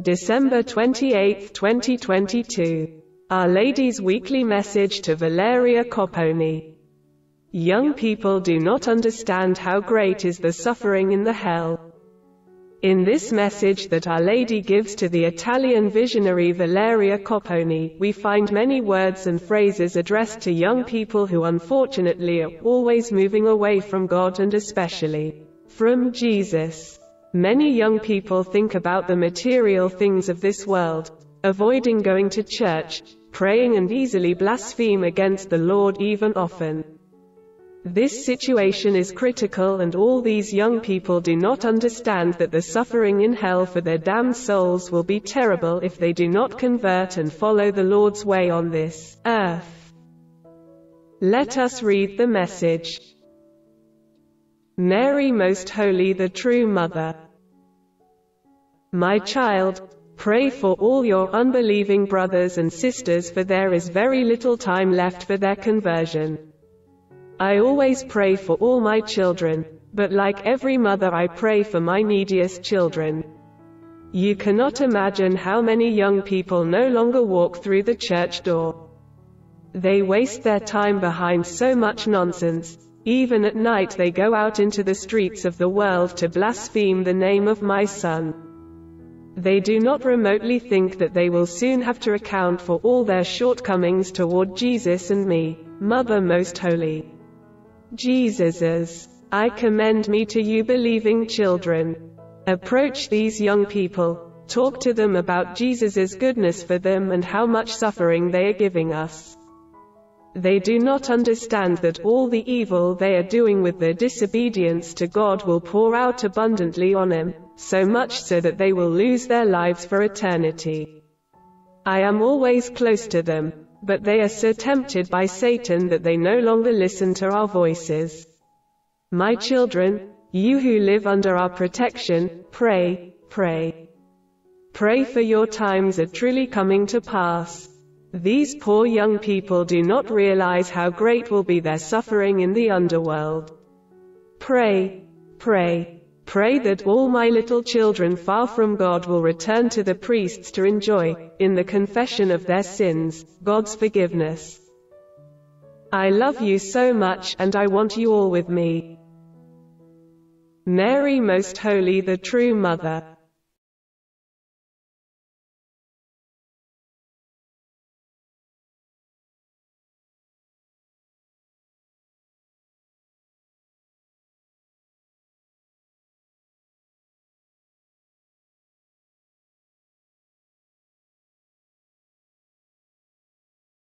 December 28, 2022. Our Lady's weekly message to Valeria Copponi. Young people do not understand how great is the suffering in the hell. In this message that Our Lady gives to the Italian visionary Valeria Copponi, we find many words and phrases addressed to young people who unfortunately are always moving away from God and especially from Jesus. Many young people think about the material things of this world, avoiding going to church, praying and easily blaspheme against the Lord even often. This situation is critical and all these young people do not understand that the suffering in hell for their damned souls will be terrible if they do not convert and follow the Lord's way on this earth. Let us read the message. Mary Most Holy the True Mother. My child, pray for all your unbelieving brothers and sisters for there is very little time left for their conversion. I always pray for all my children, but like every mother I pray for my neediest children. You cannot imagine how many young people no longer walk through the church door. They waste their time behind so much nonsense, even at night they go out into the streets of the world to blaspheme the name of my Son. They do not remotely think that they will soon have to account for all their shortcomings toward Jesus and me, Mother Most Holy. Jesus I commend me to you believing children. Approach these young people, talk to them about Jesus' goodness for them and how much suffering they are giving us. They do not understand that all the evil they are doing with their disobedience to God will pour out abundantly on them, so much so that they will lose their lives for eternity. I am always close to them, but they are so tempted by Satan that they no longer listen to our voices. My children, you who live under our protection, pray, pray. Pray for your times are truly coming to pass. These poor young people do not realize how great will be their suffering in the underworld. Pray, pray, pray that all my little children far from God will return to the priests to enjoy, in the confession of their sins, God's forgiveness. I love you so much and I want you all with me. Mary Most Holy the True Mother,